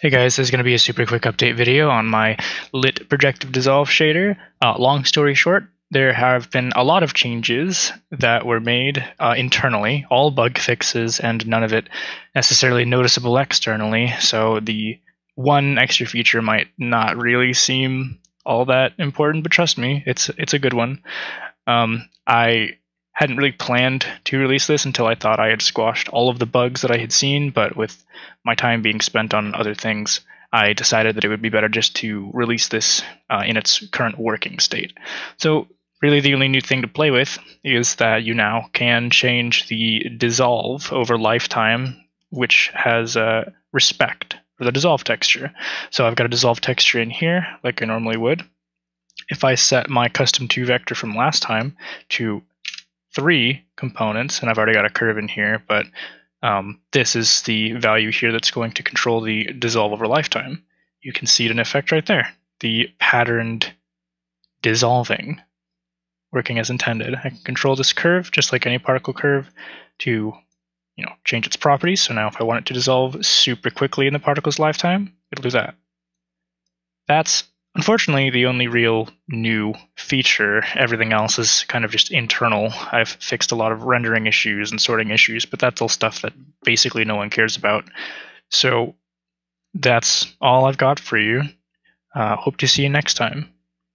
Hey guys, this is going to be a super quick update video on my lit projective dissolve shader. Uh, long story short, there have been a lot of changes that were made uh, internally, all bug fixes and none of it necessarily noticeable externally. So the one extra feature might not really seem all that important, but trust me, it's it's a good one. Um, I hadn't really planned to release this until I thought I had squashed all of the bugs that I had seen, but with my time being spent on other things, I decided that it would be better just to release this uh, in its current working state. So, really, the only new thing to play with is that you now can change the dissolve over lifetime, which has uh, respect for the dissolve texture. So, I've got a dissolve texture in here, like I normally would. If I set my custom 2 vector from last time to three components, and I've already got a curve in here, but um, this is the value here that's going to control the dissolve over lifetime. You can see it in effect right there. The patterned dissolving working as intended. I can control this curve just like any particle curve to you know change its properties. So now if I want it to dissolve super quickly in the particle's lifetime, it'll do that. That's Unfortunately, the only real new feature, everything else is kind of just internal. I've fixed a lot of rendering issues and sorting issues, but that's all stuff that basically no one cares about. So that's all I've got for you. Uh, hope to see you next time.